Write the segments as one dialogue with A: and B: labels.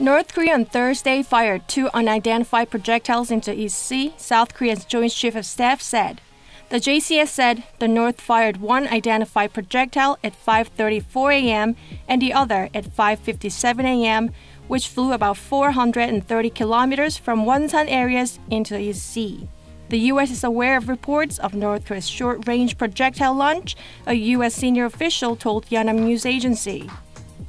A: North Korea on Thursday fired two unidentified projectiles into East Sea, South Korea's Joint Chief of Staff said. The JCS said the North fired one identified projectile at 5:34 a.m. and the other at 5:57 a.m., which flew about 430 kilometers from wonsan areas into the East Sea. The U.S. is aware of reports of North Korea's short-range projectile launch, a U.S. senior official told Yonhap News Agency.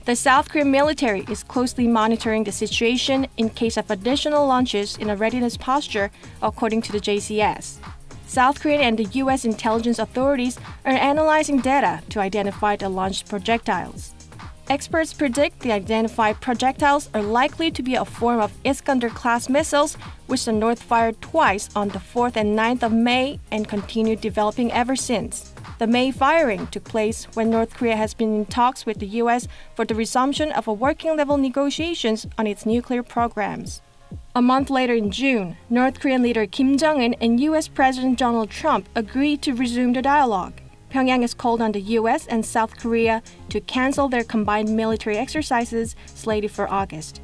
A: The South Korean military is closely monitoring the situation in case of additional launches in a readiness posture, according to the JCS. South Korean and the U.S. intelligence authorities are analyzing data to identify the launched projectiles. Experts predict the identified projectiles are likely to be a form of Iskander class missiles, which the North fired twice on the 4th and 9th of May and continued developing ever since. The May firing took place when North Korea has been in talks with the U.S. for the resumption of a working level negotiations on its nuclear programs. A month later in June, North Korean leader Kim Jong un and U.S. President Donald Trump agreed to resume the dialogue. Pyongyang has called on the U.S. and South Korea to cancel their combined military exercises slated for August.